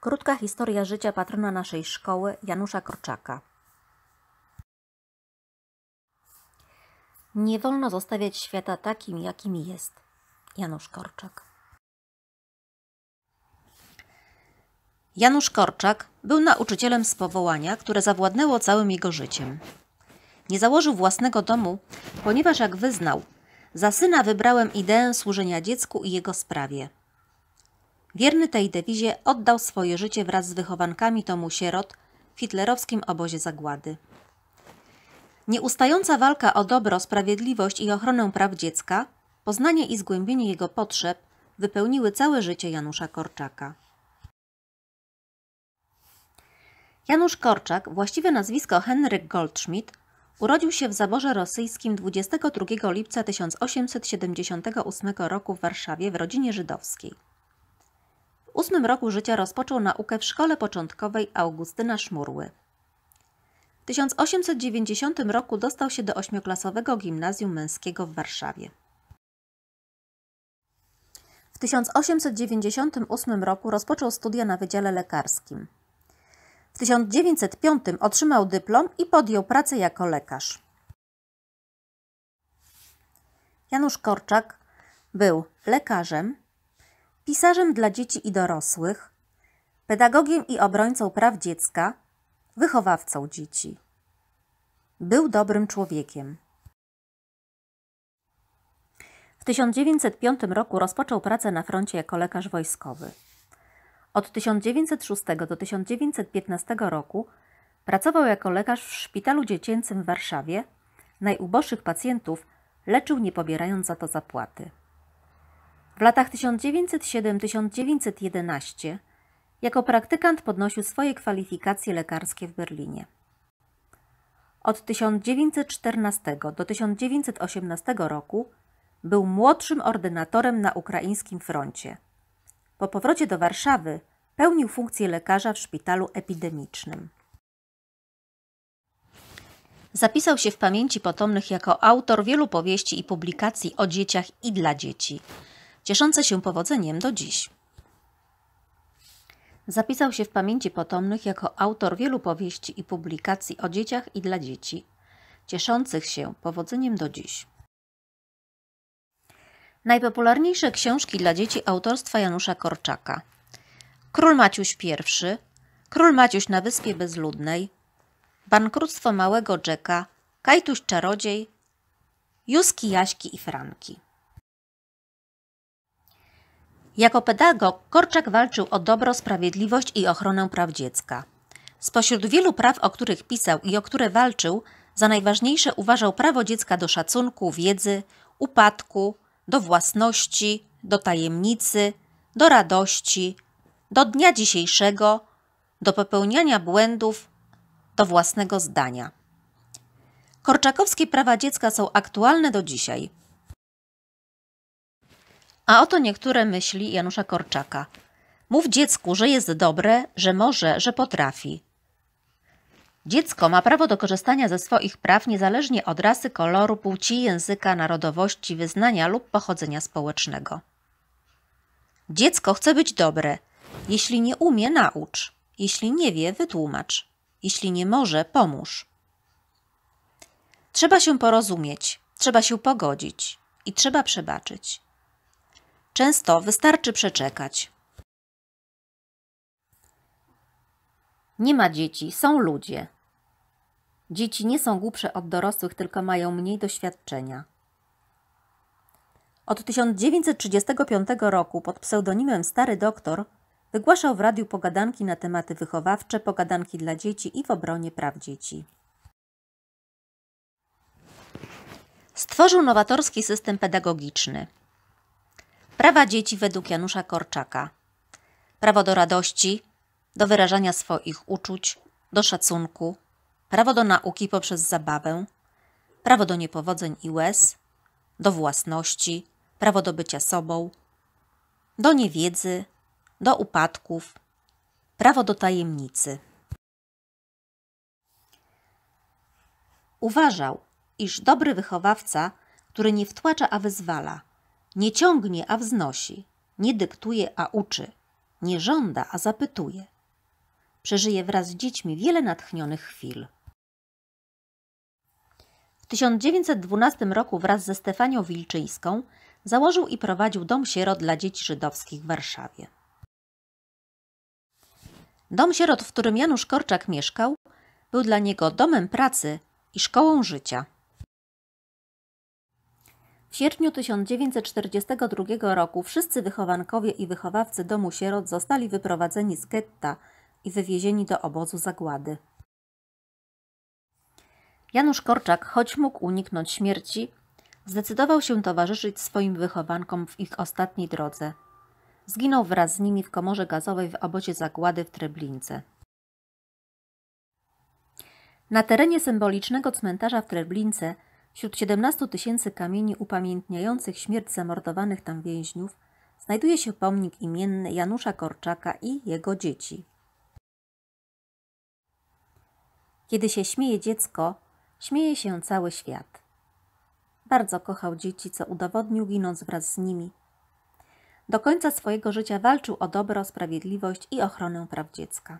Krótka historia życia patrona naszej szkoły, Janusza Korczaka. Nie wolno zostawiać świata takim, jakim jest. Janusz Korczak. Janusz Korczak był nauczycielem z powołania, które zawładnęło całym jego życiem. Nie założył własnego domu, ponieważ, jak wyznał, za syna wybrałem ideę służenia dziecku i jego sprawie. Wierny tej dewizie oddał swoje życie wraz z wychowankami domu sierot w hitlerowskim obozie zagłady. Nieustająca walka o dobro, sprawiedliwość i ochronę praw dziecka, poznanie i zgłębienie jego potrzeb wypełniły całe życie Janusza Korczaka. Janusz Korczak, właściwe nazwisko Henryk Goldschmidt, urodził się w zaborze rosyjskim 22 lipca 1878 roku w Warszawie w rodzinie żydowskiej. Ósmym roku życia rozpoczął naukę w szkole początkowej Augustyna Szmurły. W 1890 roku dostał się do ośmioklasowego gimnazjum męskiego w Warszawie. W 1898 roku rozpoczął studia na Wydziale Lekarskim. W 1905 otrzymał dyplom i podjął pracę jako lekarz. Janusz Korczak był lekarzem, pisarzem dla dzieci i dorosłych, pedagogiem i obrońcą praw dziecka, wychowawcą dzieci. Był dobrym człowiekiem. W 1905 roku rozpoczął pracę na froncie jako lekarz wojskowy. Od 1906 do 1915 roku pracował jako lekarz w szpitalu dziecięcym w Warszawie. Najuboższych pacjentów leczył nie pobierając za to zapłaty. W latach 1907-1911 jako praktykant podnosił swoje kwalifikacje lekarskie w Berlinie. Od 1914 do 1918 roku był młodszym ordynatorem na ukraińskim froncie. Po powrocie do Warszawy pełnił funkcję lekarza w szpitalu epidemicznym. Zapisał się w pamięci potomnych jako autor wielu powieści i publikacji o dzieciach i dla dzieci, cieszące się powodzeniem do dziś. Zapisał się w pamięci potomnych jako autor wielu powieści i publikacji o dzieciach i dla dzieci, cieszących się powodzeniem do dziś. Najpopularniejsze książki dla dzieci autorstwa Janusza Korczaka. Król Maciuś I, Król Maciuś na Wyspie Bezludnej, Bankructwo Małego Jacka, Kajtuś Czarodziej, Juski, Jaśki i Franki. Jako pedagog Korczak walczył o dobro, sprawiedliwość i ochronę praw dziecka. Spośród wielu praw, o których pisał i o które walczył, za najważniejsze uważał prawo dziecka do szacunku, wiedzy, upadku, do własności, do tajemnicy, do radości, do dnia dzisiejszego, do popełniania błędów, do własnego zdania. Korczakowskie prawa dziecka są aktualne do dzisiaj. A oto niektóre myśli Janusza Korczaka. Mów dziecku, że jest dobre, że może, że potrafi. Dziecko ma prawo do korzystania ze swoich praw niezależnie od rasy, koloru, płci, języka, narodowości, wyznania lub pochodzenia społecznego. Dziecko chce być dobre. Jeśli nie umie, naucz. Jeśli nie wie, wytłumacz. Jeśli nie może, pomóż. Trzeba się porozumieć, trzeba się pogodzić i trzeba przebaczyć. Często wystarczy przeczekać. Nie ma dzieci, są ludzie. Dzieci nie są głupsze od dorosłych, tylko mają mniej doświadczenia. Od 1935 roku pod pseudonimem Stary Doktor wygłaszał w radiu pogadanki na tematy wychowawcze, pogadanki dla dzieci i w obronie praw dzieci. Stworzył nowatorski system pedagogiczny. Prawa dzieci według Janusza Korczaka. Prawo do radości, do wyrażania swoich uczuć, do szacunku, prawo do nauki poprzez zabawę, prawo do niepowodzeń i łez, do własności, prawo do bycia sobą, do niewiedzy, do upadków, prawo do tajemnicy. Uważał, iż dobry wychowawca, który nie wtłacza, a wyzwala, nie ciągnie, a wznosi, nie dyktuje, a uczy, Nie żąda, a zapytuje. Przeżyje wraz z dziećmi wiele natchnionych chwil. W 1912 roku wraz ze Stefanią Wilczyńską założył i prowadził dom sierot dla dzieci żydowskich w Warszawie. Dom sierot, w którym Janusz Korczak mieszkał, był dla niego domem pracy i szkołą życia. W sierpniu 1942 roku wszyscy wychowankowie i wychowawcy domu sierot zostali wyprowadzeni z getta i wywiezieni do obozu zagłady. Janusz Korczak, choć mógł uniknąć śmierci, zdecydował się towarzyszyć swoim wychowankom w ich ostatniej drodze. Zginął wraz z nimi w komorze gazowej w obozie zagłady w Treblince. Na terenie symbolicznego cmentarza w Treblince, wśród 17 tysięcy kamieni upamiętniających śmierć zamordowanych tam więźniów, znajduje się pomnik imienny Janusza Korczaka i jego dzieci. Kiedy się śmieje dziecko, śmieje się cały świat. Bardzo kochał dzieci, co udowodnił ginąc wraz z nimi. Do końca swojego życia walczył o dobro, sprawiedliwość i ochronę praw dziecka.